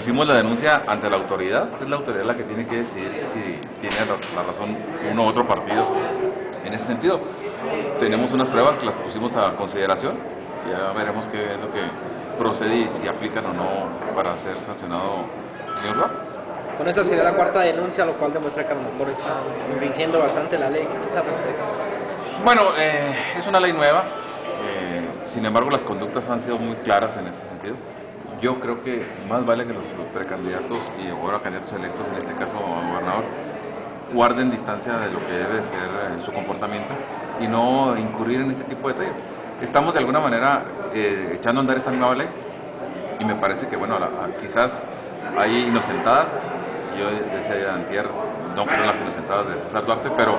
pusimos la denuncia ante la autoridad, es la autoridad la que tiene que decidir si tiene la, razón uno u otro partido en ese sentido. Tenemos unas pruebas que las pusimos a consideración, ya veremos qué es lo que procede y si aplican o no para ser sancionado el señor Duarte. Con esta sería la cuarta denuncia, lo cual demuestra que a lo mejor está infringiendo bastante la ley. Bueno, eh, es una ley nueva, eh, sin embargo las conductas han sido muy claras en ese sentido. Yo creo que más vale que los, precandidatos y ahora candidatos electos, en este caso gobernador, guarden distancia de lo que debe ser eh, su comportamiento y no incurrir en este tipo de detalles. Estamos de alguna manera eh, echando a andar esta nueva ley y me parece que, bueno, quizás hay inocentadas, yo decía antier, no creo en las inocentadas de César Duarte, pero